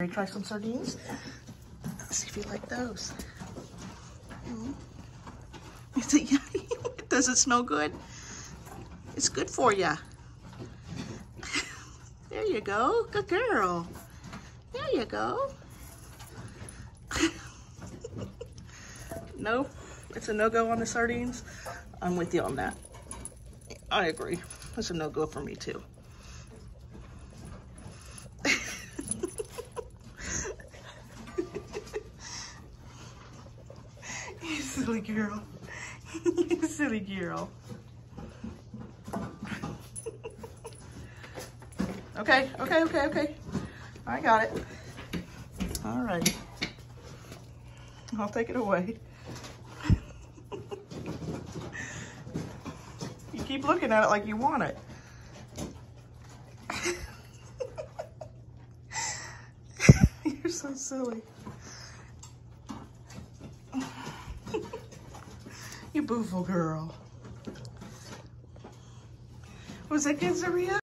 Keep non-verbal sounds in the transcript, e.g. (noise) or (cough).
Ready try some sardines? Let's see if you like those. Mm. Is it yummy? (laughs) Does it smell good? It's good for you. (laughs) there you go. Good girl. There you go. (laughs) no, it's a no-go on the sardines. I'm with you on that. I agree. It's a no-go for me too. You (laughs) silly girl. you (laughs) silly girl. (laughs) okay, okay, okay, okay. I got it. All right. I'll take it away. you keep looking at it like you want it. You're so silly. You beautiful girl. Was that good, Zaria?